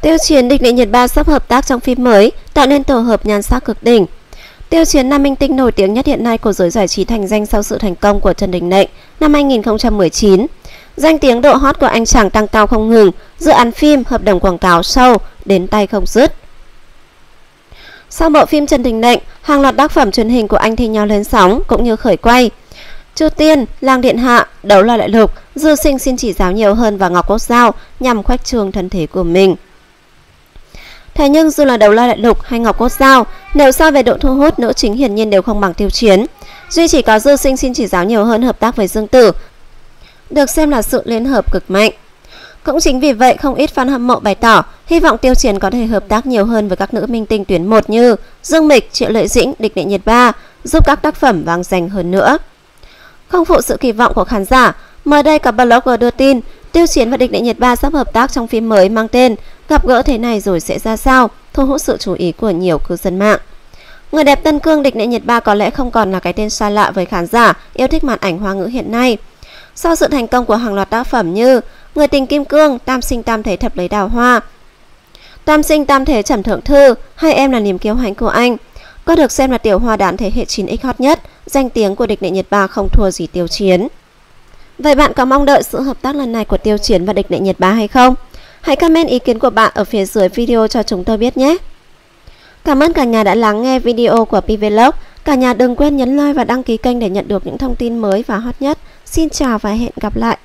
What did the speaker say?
Tiêu Chiến định đệ Nhật Ba sắp hợp tác trong phim mới, tạo nên tổ hợp nhan sắc cực đỉnh. Tiêu Chiến nam minh tinh nổi tiếng nhất hiện nay của giới giải trí thành danh sau sự thành công của Trần Đình Nệnh năm 2019. Danh tiếng độ hot của anh chàng tăng cao không ngừng, dự án phim, hợp đồng quảng cáo sâu đến tay không dứt. Sau bộ phim Trần Đình Nệnh, hàng loạt tác phẩm truyền hình của anh thi nhau lên sóng cũng như khởi quay. Chu Tiên, Lang Điện Hạ, Đấu La Đại Lục, Dư Sinh xin chỉ giáo nhiều hơn và Ngọc Cốt Giao nhằm khoách trương thân thể của mình. Thế nhưng dù là đầu loa Đại Lục hay Ngọc Cốt sao, nếu so về độ thu hút, nữ chính hiển nhiên đều không bằng Tiêu Chiến. Duy chỉ có Dư Sinh xin chỉ giáo nhiều hơn hợp tác với Dương Tử, được xem là sự liên hợp cực mạnh. Cũng chính vì vậy không ít fan hâm mộ bày tỏ hy vọng Tiêu Chiến có thể hợp tác nhiều hơn với các nữ minh tinh tuyến một như Dương Mịch, Triệu Lợi Dĩnh, Địch Đệ Nhiệt Ba, giúp các tác phẩm vang danh hơn nữa. Không phụ sự kỳ vọng của khán giả, mới đây các blogger đưa tin Tiêu Chiến và Địch Đệ Nhiệt Ba sắp hợp tác trong phim mới mang tên Gặp gỡ thế này rồi sẽ ra sao, thu hút sự chú ý của nhiều cư dân mạng. Người đẹp Tân Cương Địch Đệ Nhiệt Ba có lẽ không còn là cái tên xa lạ với khán giả yêu thích màn ảnh hoa ngữ hiện nay. Sau sự thành công của hàng loạt tác phẩm như Người tình Kim Cương, Tam sinh tam thể thập lấy đào hoa, Tam sinh tam thể trầm thượng thư, hai em là niềm kiêu hãnh của anh. Có được xem là tiểu hoa đán thế hệ 9X hot nhất, danh tiếng của địch đệ Nhật Ba không thua gì tiêu chiến. Vậy bạn có mong đợi sự hợp tác lần này của tiêu chiến và địch đệ Nhật Ba hay không? Hãy comment ý kiến của bạn ở phía dưới video cho chúng tôi biết nhé. Cảm ơn cả nhà đã lắng nghe video của PVlog. Cả nhà đừng quên nhấn like và đăng ký kênh để nhận được những thông tin mới và hot nhất. Xin chào và hẹn gặp lại.